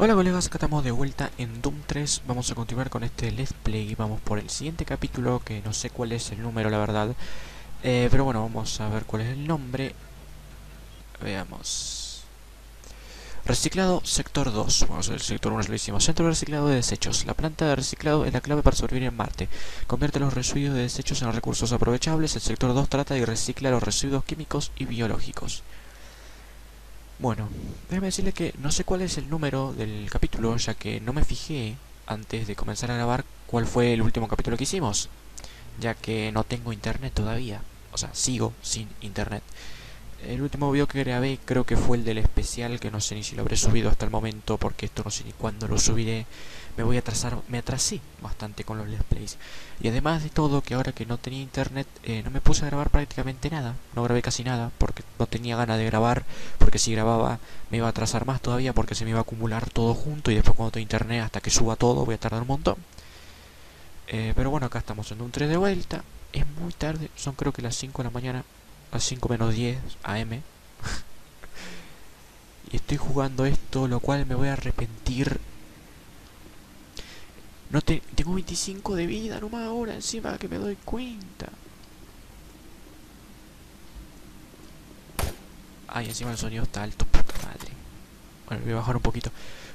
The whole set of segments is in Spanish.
Hola colegas, acá estamos de vuelta en Doom 3 Vamos a continuar con este Let's Play Vamos por el siguiente capítulo Que no sé cuál es el número la verdad. Eh, Pero bueno, vamos a ver cuál es el nombre. Veamos. Reciclado sector 2 Vamos a ver el sector 1 es lo hicimos Centro de reciclado de desechos. La planta de reciclado es la clave para sobrevivir en Marte. Convierte los residuos de desechos en recursos aprovechables. El sector 2 trata y recicla los residuos químicos y biológicos bueno, déjame decirle que no sé cuál es el número del capítulo, ya que no me fijé antes de comenzar a grabar cuál fue el último capítulo que hicimos, ya que no tengo internet todavía, o sea, sigo sin internet. El último video que grabé creo que fue el del especial, que no sé ni si lo habré subido hasta el momento, porque esto no sé ni cuándo lo subiré me voy a atrasar, me atrasé bastante con los let's plays. Y además de todo, que ahora que no tenía internet, eh, no me puse a grabar prácticamente nada. No grabé casi nada, porque no tenía ganas de grabar, porque si grababa me iba a atrasar más todavía, porque se me iba a acumular todo junto, y después cuando tengo internet, hasta que suba todo, voy a tardar un montón. Eh, pero bueno, acá estamos en un 3 de vuelta. Es muy tarde, son creo que las 5 de la mañana, las 5 menos 10 AM. y estoy jugando esto, lo cual me voy a arrepentir no te, tengo 25 de vida nomás ahora encima que me doy cuenta. Ay, encima el sonido está alto, puta madre. Bueno, voy a bajar un poquito.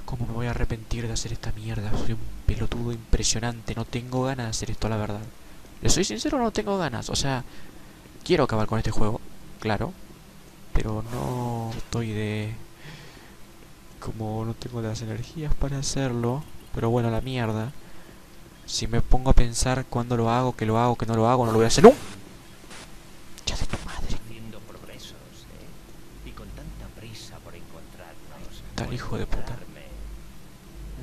¿Cómo me voy a arrepentir de hacer esta mierda? Soy un pelotudo impresionante. No tengo ganas de hacer esto, la verdad. Le soy sincero, no tengo ganas. O sea, quiero acabar con este juego, claro. Pero no estoy de... Como no tengo las energías para hacerlo. Pero bueno, la mierda. Si me pongo a pensar cuándo lo hago, que lo hago, que no lo hago, no lo voy a hacer. ¡No! Ya de tu madre. Haciendo progresos, ¿eh? Y con tanta prisa por encontrarnos. Tal hijo de puta.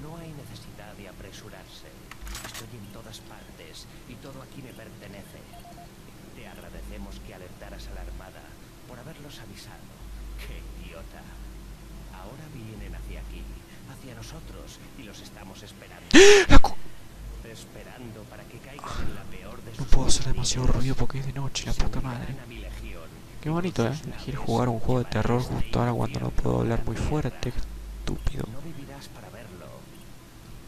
No hay necesidad de apresurarse. Estoy en todas partes y todo aquí me pertenece. Te agradecemos que alertaras a la Armada por haberlos avisado. ¡Qué idiota! Ahora vienen hacia aquí, hacia nosotros, y los estamos esperando. ¡La co esperando para que caigan en la peor de no puedo hacer demasiado ruido porque es de noche, la puta madre. Qué bonito, eh. Elegir jugar un juego de terror justo ahora cuando no puedo hablar muy fuerte. Qué estúpido. No vivirás para verlo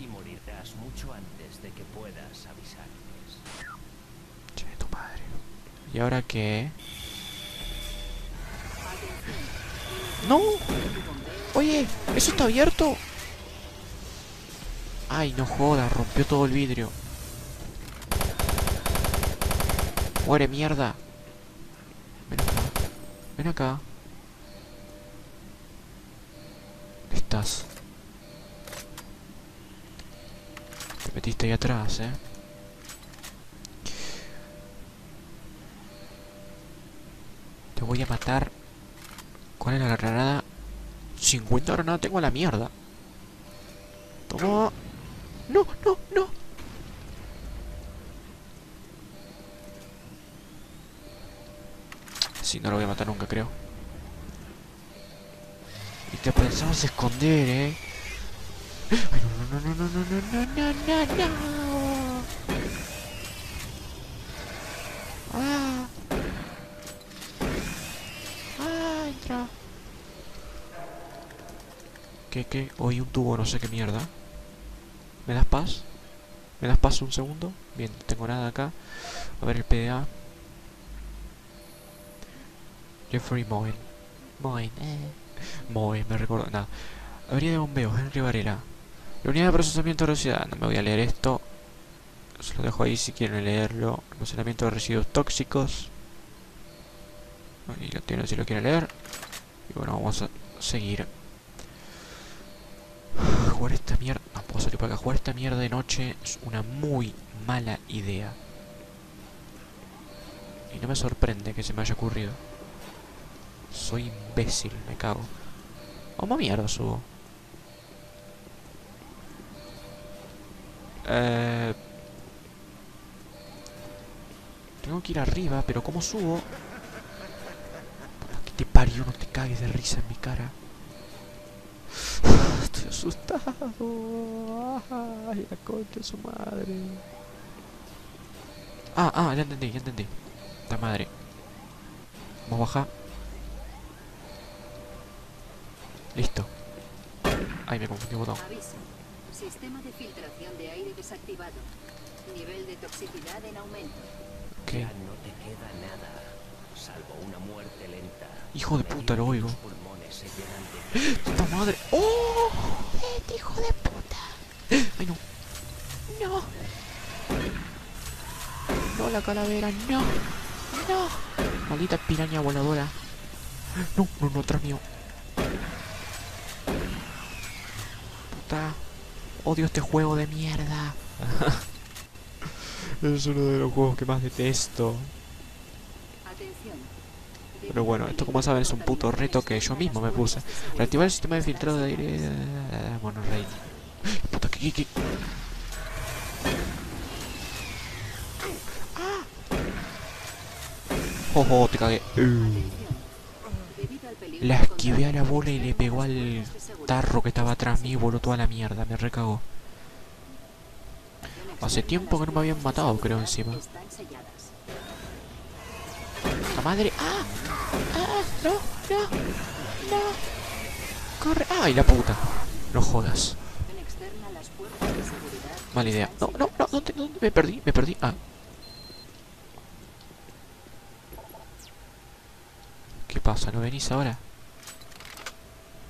y morirás mucho antes de que puedas avisarles. Che, tu madre. ¿Y ahora qué? ¡No! Oye, ¿eso está abierto? Ay, no joda, rompió todo el vidrio. Muere mierda. Ven acá. Ven acá. ¿Dónde estás? Te metiste ahí atrás, eh. Te voy a matar. ¿Cuál es la granada? 50 granadas tengo a la mierda. Toma. No, no, no. Sí, no lo voy a matar nunca, creo. Y te pensabas esconder, ¿eh? Ay, no, no, no, no, no, no, no, no, no, no. Ah. Entra. ¿Qué, qué? Oí un tubo, no sé qué mierda. ¿Me das paz? ¿Me das paz un segundo? Bien, no tengo nada acá. A ver el PDA. Jeffrey Moen. Moen, eh. Moen, me recuerdo. Nada. Avenida de bombeos, Henry Varela. La unidad de procesamiento de velocidad. No me voy a leer esto. Se lo dejo ahí si quieren leerlo. Almacenamiento de residuos tóxicos. Ahí lo tienen si lo quieren leer. Y bueno, vamos a seguir. Jugar esta mierda... No puedo salir para acá. Jugar esta mierda de noche es una muy mala idea. Y no me sorprende que se me haya ocurrido. Soy imbécil, me cago. ¿Cómo mierda subo? Eh... Tengo que ir arriba, pero ¿cómo subo? Que te parió, no te cagues de risa en mi cara. Estoy asustado. Ay, la concha de su madre. Ah, ah, ya entendí, ya entendí. La madre. Vamos a bajar. Listo. Ay, me confundí botón. Aviso. Sistema de filtración de aire desactivado. Nivel de toxicidad en aumento. ¿Qué? Ya no te queda nada, salvo una muerte lenta. Hijo de puta, lo oigo. ¡Puta madre! ¡Oh! ¡Este hijo de puta! ¡Ay, no! ¡No! ¡No, la calavera! ¡No! ¡No! Maldita piraña voladora. No, no, no, atrás mío. Puta. Odio este juego de mierda. es uno de los juegos que más detesto. Pero bueno, esto como saben es un puto reto que yo mismo me puse. Reactivar el sistema de filtrado de aire... Bueno, rey. Puta, que... que- que- ¡Ah! Ojo, te cagué. Uh. La esquivé a la bola y le pegó al tarro que estaba atrás mío y voló toda la mierda. Me recagó. Hace tiempo que no me habían matado, creo, encima. ¡La madre! ¡Ah! ¡Ah! ¡No! ¡No! ¡No! ¡Corre! ¡Ay, la puta! No jodas. Mala idea. No, no, no, ¿dónde, dónde me perdí? Me perdí. Ah. ¿Qué pasa? ¿No venís ahora?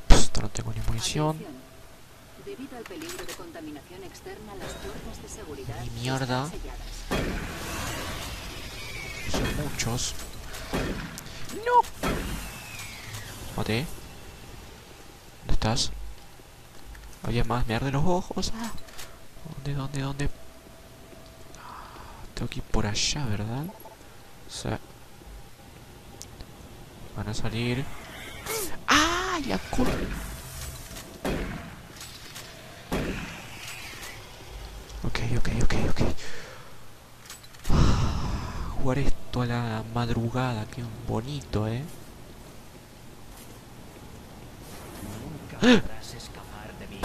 Pst, no tengo ni munición. Debido al peligro de contaminación externa, las puertas de seguridad mierda. están. Son muchos. ¡No! Maté. ¿Dónde estás? Había más, me arde los ojos. Ah. ¿Dónde, dónde, dónde? Tengo que ir por allá, ¿verdad? O sea... Van a salir... ¡Ah! ¡La cor... Ok, ok, ok, ok. Ah, Jugar esto la madrugada, qué bonito, ¿eh? Nunca podrás escapar de mí.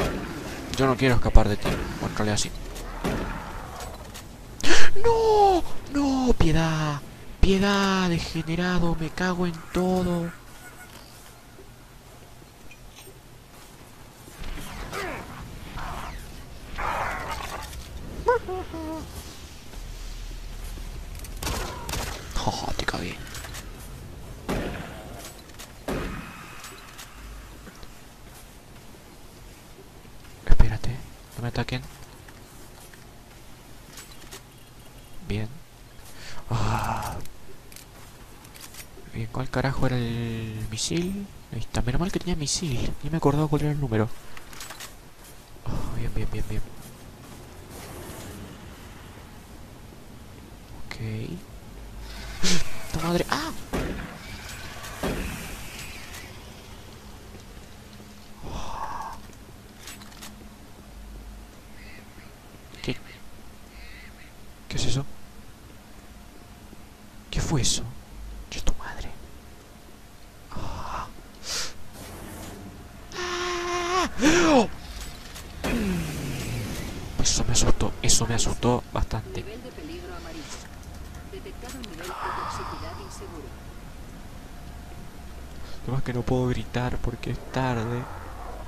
Yo no quiero escapar de ti. Bueno, en realidad sí. ¡No! ¡No! ¡Piedad! ¡Piedad, degenerado! ¡Me cago en todo! ¡Oh, te cagué! Espérate, no me ataquen. Bien. Ah. Bien, ¿cuál carajo era el misil? Ahí está, menos mal que tenía misil. Ni me acordaba cuál era el número. Oh, bien, bien, bien, bien. Ok. ¡Tu madre! ¡Ah! ¿Qué? ¿Qué es eso? ¿Qué fue eso? ¿Qué es tu madre? Ah. Ah. ¡Oh! Eso me asustó, eso me asustó bastante. Inseguro. Además que no puedo gritar porque es tarde.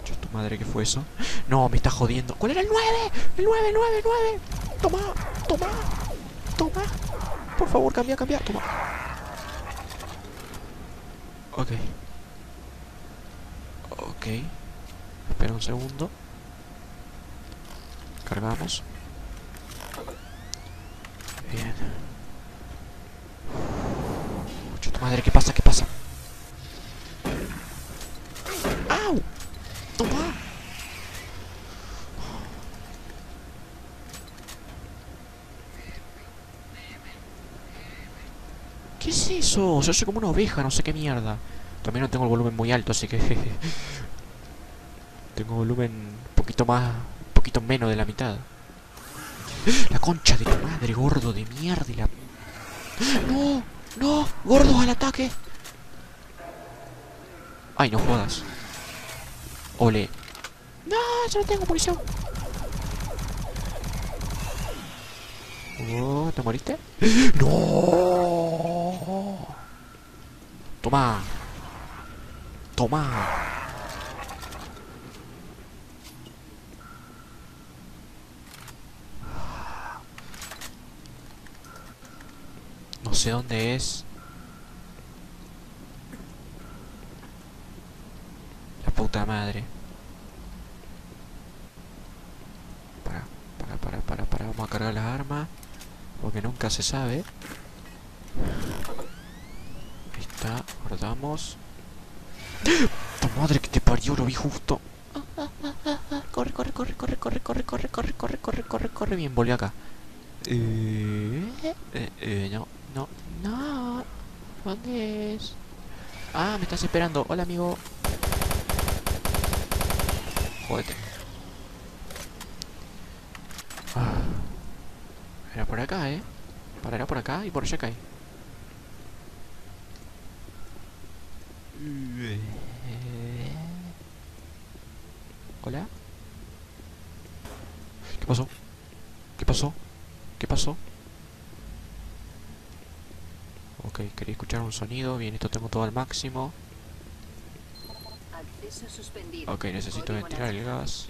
Yo, tu madre, ¿qué fue eso? No, me está jodiendo. ¿Cuál era el 9? El 9, 9, 9. Toma, toma, toma. Por favor, cambia, cambia. Toma. Ok. Ok. Espera un segundo. Cargamos. Bien. Tu madre, ¿qué pasa? ¿Qué pasa? ¡Au! ¡Toma! ¿Qué es eso? Yo soy como una oveja, no sé qué mierda. También no tengo el volumen muy alto, así que... tengo volumen un poquito más... Un poquito menos de la mitad. La concha de tu madre, gordo de mierda y la... ¡No! ¡No! ¡Gordos al ataque! Ay, no jodas. Ole. No, yo no tengo munición. Oh, ¿Te moriste? ¡No! Toma. Toma. No sé dónde es. La puta madre. Para, para, para, para, para. Vamos a cargar las armas. Porque nunca se sabe. ¡Tu madre que te parió! Lo vi justo. Corre, corre, corre, corre, corre, corre, corre, corre, corre, corre, corre, corre. Bien, volví acá. Eh, eh, eh, no, no, no. ¿Dónde es? Ah, me estás esperando. Hola, amigo. Jódete. Ah. Era por acá, ¿eh? Parará por acá y por allá cae. ¿Hola? ¿Qué pasó? ¿Qué pasó? ¿Qué pasó? Ok, quería escuchar un sonido. Bien, esto tengo todo al máximo. Acceso suspendido. Ok, necesito ventilar el gas.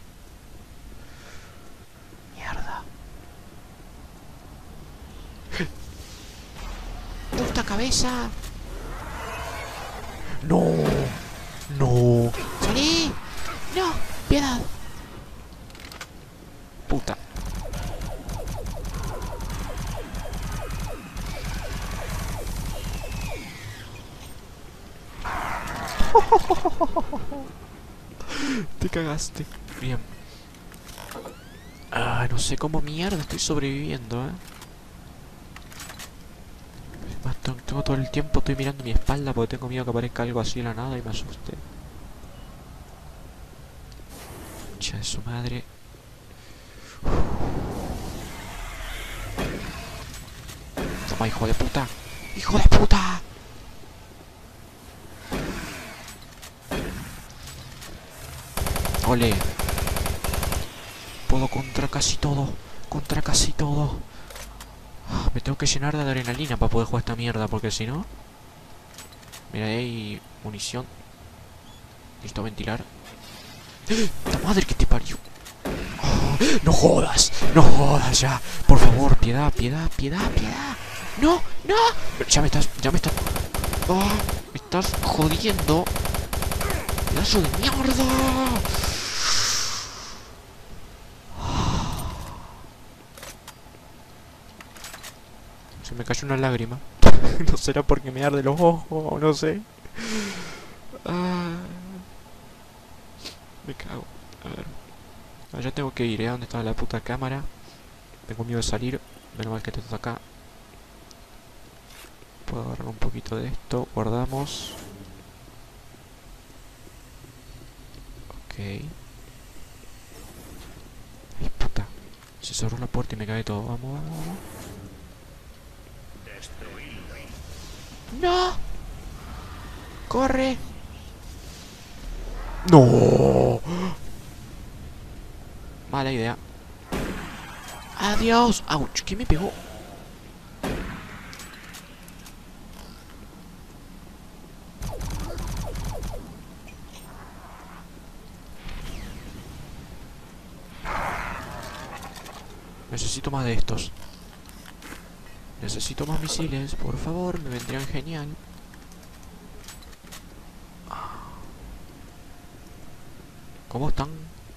Mierda. ¡Puta cabeza! ¡No! ¡No! ¡Salí! ¡No! ¡Piedad! Puta. Te cagaste. Bien. Ah, no sé cómo mierda estoy sobreviviendo, eh. Tengo todo el tiempo, estoy mirando mi espalda porque tengo miedo que aparezca algo así de la nada y me asuste. Cha de su madre. Toma, hijo de puta. ¡Hijo de puta! Ole. Puedo contra casi todo. Contra casi todo. Ah, Me tengo que llenar de adrenalina para poder jugar esta mierda, porque si no... Mira, ahí hay munición. Listo, ventilar. ¡La madre que te parió! Ah, ¡No jodas! ¡No jodas ya! Por favor, piedad, piedad, piedad, piedad. ¡No! ¡No! Ya me estás... Ya me estás... ¡Ah! Me estás jodiendo. ¡Pedazo de mierda! Me cayó una lágrima. no será porque me arde los ojos, no sé. Ah, me cago. A ver. Allá tengo que ir, ¿eh? ¿Dónde está la puta cámara? Tengo miedo de salir. Menos mal que te está acá. Puedo agarrar un poquito de esto. Guardamos. Ok. Ay, puta. Se cerró la puerta y me cae todo. Vamos, vamos. ¡No! ¡Corre! ¡No! Mala idea. ¡Adiós! ¡Auch! ¿Qué me pegó? Necesito más de estos. Necesito más misiles, por favor, me vendrían genial. ¿Cómo están?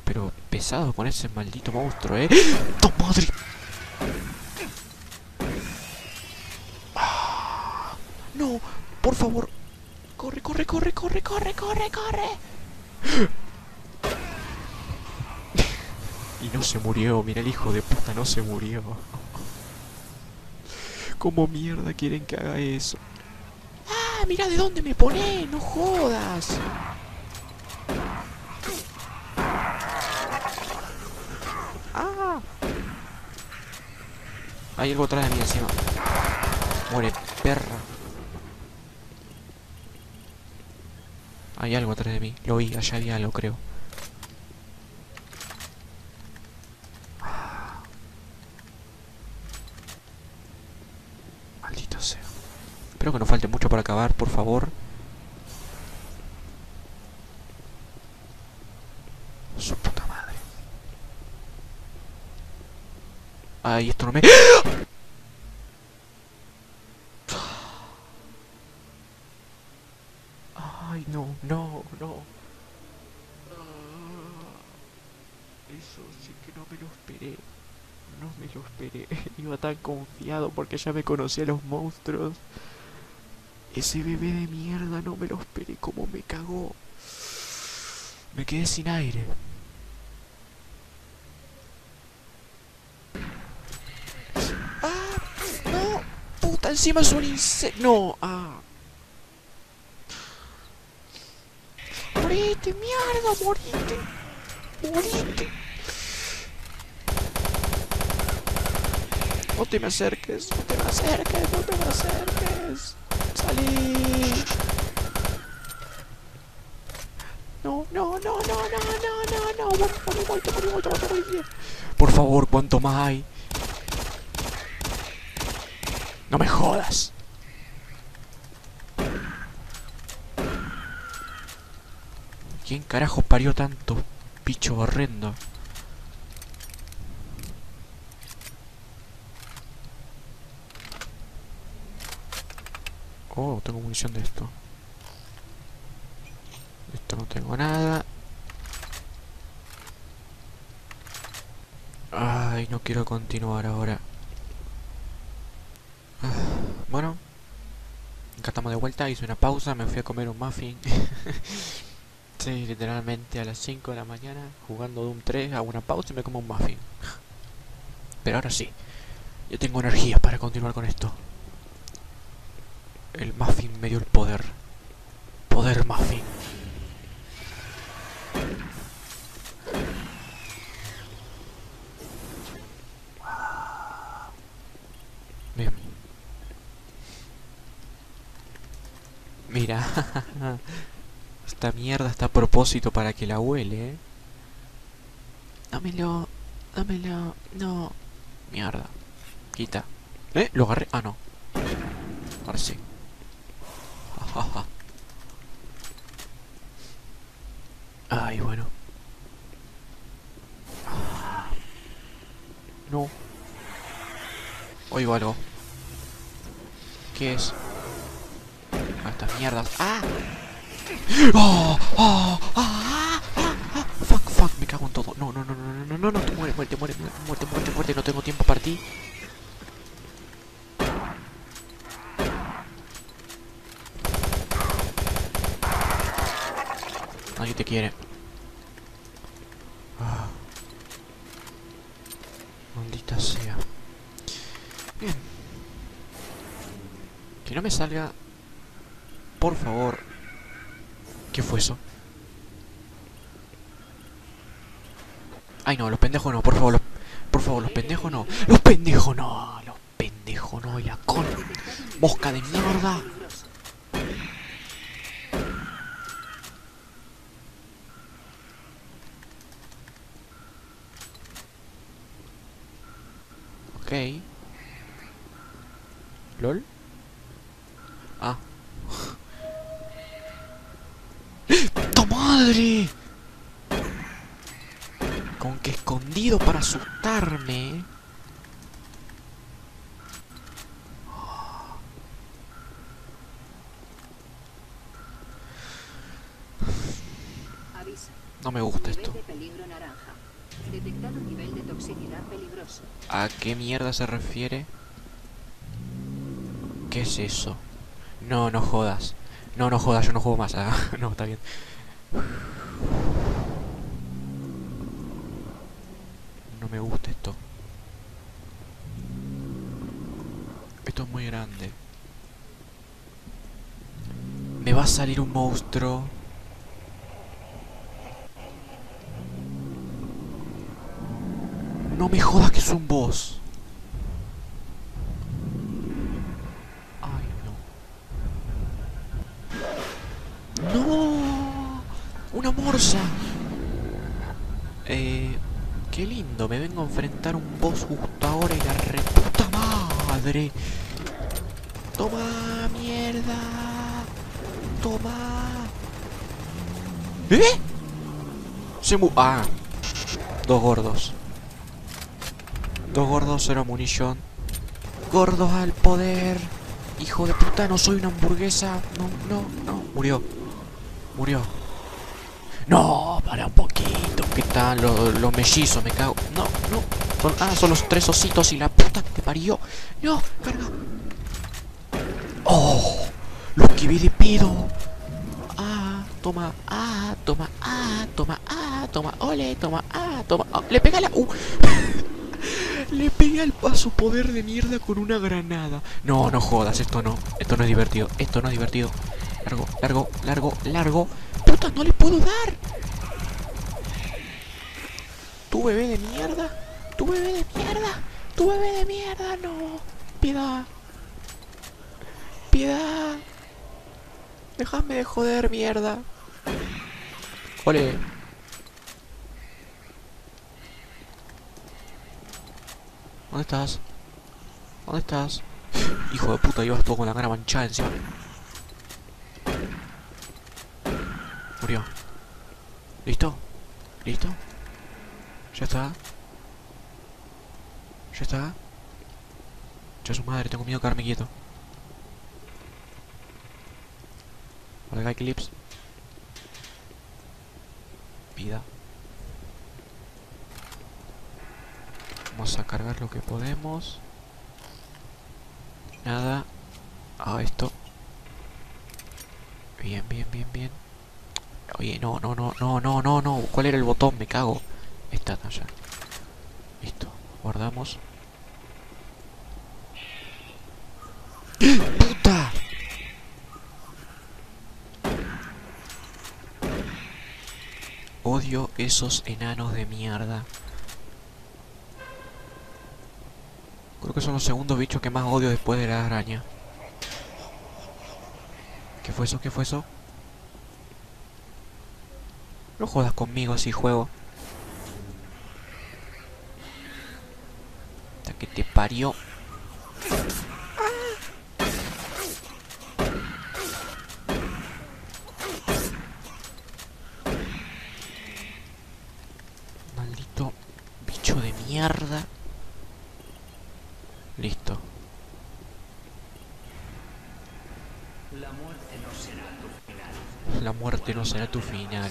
Pero pesados con ese maldito monstruo, ¿eh? ¡Tu! Ah, ¡No! ¡Por favor! ¡Corre, corre, corre, corre, corre, corre, corre! Y no se murió, mira el hijo de puta, no se murió. ¿Cómo mierda quieren que haga eso? ¡Ah! ¡Mira de dónde me pone! ¡No jodas! ¡Ah! Hay algo atrás de mí encima. Muere, perra. Hay algo atrás de mí. Lo vi, allá había algo, creo. acabar, por favor. Su puta madre. Ay, esto no me... Ay, no, no, no. Eso sí que no me lo esperé. No me lo esperé. Iba tan confiado porque ya me conocía los monstruos. Ese bebé de mierda no me lo esperé. Como me cagó. Me quedé sin aire. ¡Ah! ¡No! ¡Puta! Encima es un insecto. ¡No! ¡Ah! ¡Morite, mierda! ¡Morite! ¡Morite! No te me acerques, no te me acerques, no te me acerques. No, no, no, no, no, no, no, no. Por favor, ¿cuánto más hay? No me jodas. ¿Quién carajo parió tanto bicho horrendo? Oh, tengo munición de esto. Esto no tengo nada. Ay, no quiero continuar ahora. Ah, bueno. Acá estamos de vuelta, hice una pausa, me fui a comer un muffin. sí, literalmente a las 5 de la mañana, jugando Doom 3, hago una pausa y me como un muffin. Pero ahora sí, yo tengo energía para continuar con esto. El muffin me dio el poder. Poder muffin. Mira. Esta mierda está a propósito para que la huele, ¿eh? Dámelo. Dámelo. No. Mierda. Quita. ¿Eh? Lo agarré. Ah, no. Ahora sí. Ay, bueno. No. Oigo algo. ¿Qué es? Ah, estas mierdas. ¡Ah! ¡Oh! ¡Oh! ¡Ah! ¡Ah! ¡Fuck! ¡Fuck! Me cago en todo. No, no, no, no, no, no, no, no. Muere, muerte, muerte, muerte, muerte, muerte. No tengo tiempo para ti. Nadie te quiere. Ah. Maldita sea. Bien. Que no me salga... Por favor. ¿Qué fue eso? Ay no, los pendejos no, por favor, los... Por favor, los pendejos no. Los pendejos no. Los pendejos no. Y la con... Mosca de mierda. Ok. ¿Lol? Ah. ¡Tu madre! Con que escondido para asustarme. Aviso. No me gusta Nivel esto. de peligro naranja. Detectado nivel de toxicidad peligroso. ¿A qué mierda se refiere? ¿Qué es eso? No, no jodas. No, no jodas, yo no juego más. Ah, no, está bien. No me gusta esto. Esto es muy grande. Me va a salir un monstruo. No me jodas que es un boss. Ay, no. ¡No! ¡Una morsa! Eh... Qué lindo, me vengo a enfrentar un boss justo ahora y la reputa madre. Toma, mierda. Toma. ¿Eh? Se mu... Ah. Dos gordos. Dos gordos, cero munición. Gordos al poder. Hijo de puta, no soy una hamburguesa. No, no, no. Murió. Murió. No, para un poquito. ¿Qué tal? Los, mellizos, me cago. No, no. Son, ah, son los tres ositos y la puta que te parió. No, carga. Oh, los que vi pido. Ah, toma, ah, toma, ah, toma, ah, toma, ole, toma, ah, toma. ah, le pega la. Le pegué al paso poder de mierda con una granada. No, no jodas, esto no. Esto no es divertido. Esto no es divertido. Largo, largo, largo, largo. Puta, no le puedo dar. Tu bebé de mierda. Tu bebé de mierda. Tu bebé de mierda. No. Piedad. Piedad. Déjame de joder, mierda. Ole. ¿Dónde estás? ¿Dónde estás? Hijo de puta, ibas todo con la cara manchada encima. Murió. ¿Listo? ¿Listo? ¿Ya está? ¿Ya está? Yo su madre, tengo miedo de quedarme quieto. Por acá. Vida. Vamos a cargar lo que podemos. Nada. A esto. Bien, bien, bien, bien. Oye, no, no, no, no, no, no, no. ¿Cuál era el botón? Me cago. Está allá. Listo. Guardamos. ¡Puta! Odio esos enanos de mierda. Creo que son los segundos bichos que más odio después de la araña. ¿Qué fue eso? ¿Qué fue eso? No jodas conmigo si juego. Hasta que te parió. Maldito bicho de mierda. Listo. La muerte no será tu final. La muerte no será tu final.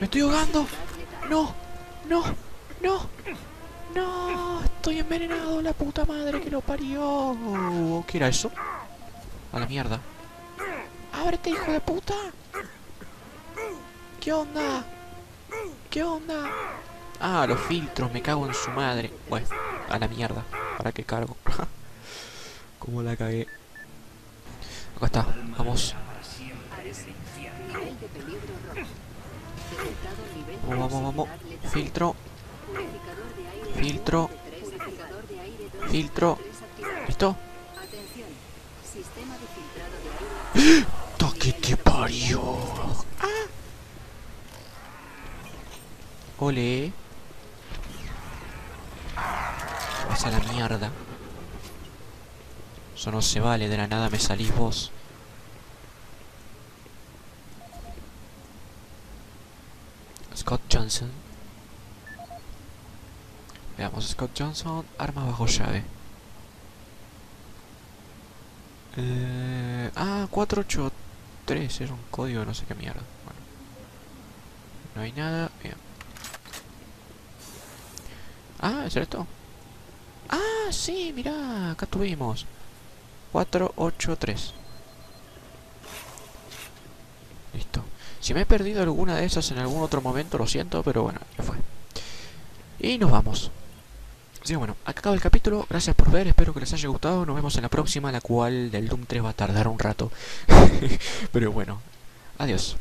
¡Me estoy ahogando! ¡No! ¡No! ¡No! ¡No! Estoy envenenado, la puta madre que lo parió. ¿Qué era eso? A la mierda. ¡Ábrete, hijo de puta! ¿Qué onda? ¿Qué onda? Ah, los filtros, me cago en su madre. Bueno, a la mierda. ¿Para qué cargo? Como la cagué. Acá está, vamos. Vamos, vamos, vamos. Filtro, Filtro. Filtro. ¿listo? Atención. Sistema de filtrado de aire. ¡Ta que te parió! ¡Ah! Ole. Vas a la mierda. Eso no se vale, de la nada me salís vos. Scott Johnson. Veamos, Scott Johnson, armas bajo llave. Eh, ah, 483 era un código, no sé qué mierda. Bueno. No hay nada. Bien. Ah, ¿es esto? Ah, sí, mirá, acá tuvimos. 483. Listo. Si me he perdido alguna de esas en algún otro momento, lo siento, pero bueno, ya fue. Y nos vamos. Así que bueno, acá acaba el capítulo. Gracias por ver, espero que les haya gustado. Nos vemos en la próxima, la cual del Doom 3 va a tardar un rato. Pero bueno, adiós.